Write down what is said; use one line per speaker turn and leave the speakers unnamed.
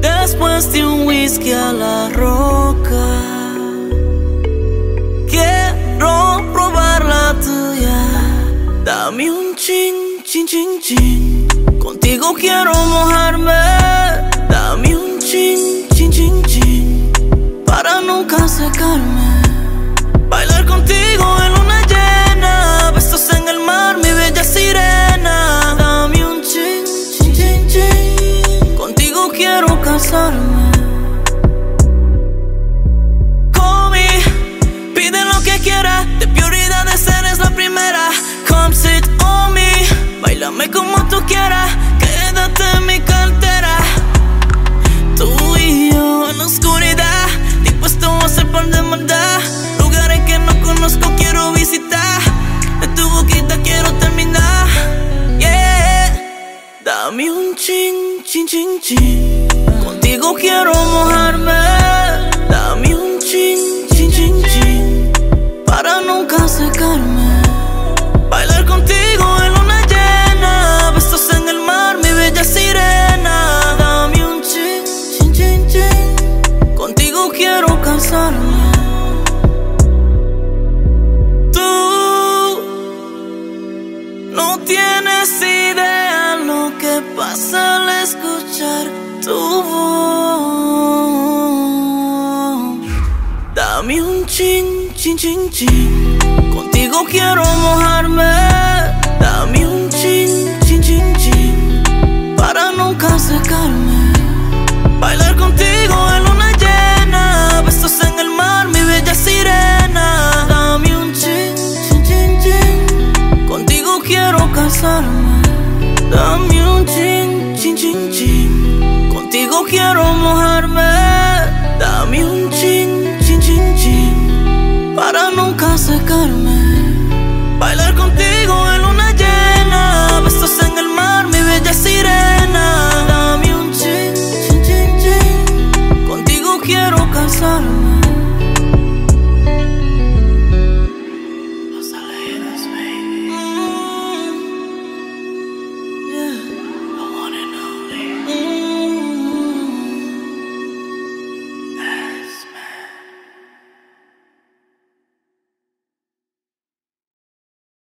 Después de un whisky a la roca, quiero probar la tuya. Dame un chin, chin, chin, chin. Contigo quiero mojarme. Dame un chin, chin, chin, chin. Para nunca secarme. Quiero casarme. Call me, pide lo que quiera. De prioridad de ser es la primera. Come sit on me. Bailame como tú quieras. Quédate en Dame un chin, chin, chin, chin. Contigo quiero mojarme. No tienes idea lo que pasa al escuchar tu voz. Dame un chin, chin, chin, chin. Contigo quiero mojarme. Dame un chin, chin, chin, chin. Para nunca secarme. Bailar contigo besarme Dame un chin, chin, chin, chin. Contigo quiero mojarme. Dame un chin, chin, chin, chin. Para nunca secarme. Bailar contigo